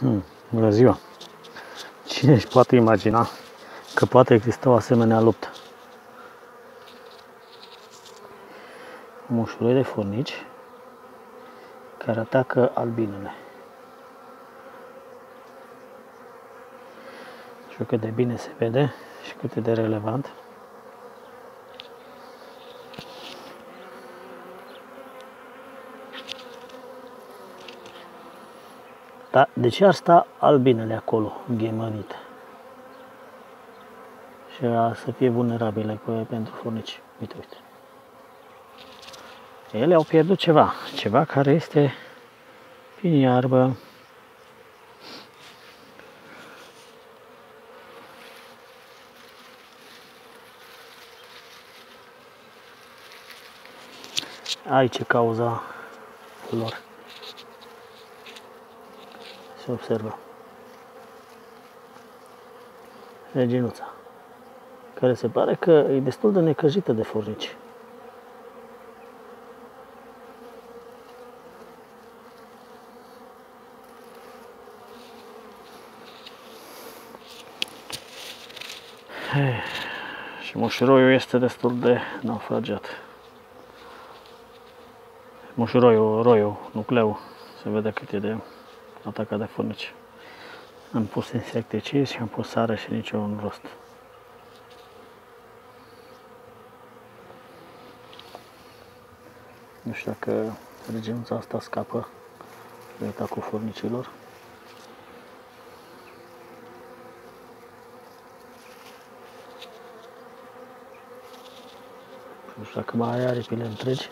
Hmm, bună ziua! Cine își poate imagina că poate exista o asemenea luptă? Mușuroi de furnici care atacă albinele. Și cât de bine se vede și cât de relevant. Dar de ce ar sta albinele acolo, ghemărite? Și a să fie vulnerabile pentru furnici. Uite, uite. Ele au pierdut ceva, ceva care este prin iarbă. Aici e cauza lor se observă. Reginuța, care se pare că e destul de necăjită de furnici. Hey. Și mușuroiul este destul de naufragiat. Mușuroiul, roiul, nucleu, se vede cât e de atacat de furnici. Am pus insecticid și am pus sară și niciun rost. Nu știu dacă regiunea asta scapă de atacul furnicilor. Nu știu dacă mai are aripile întregi.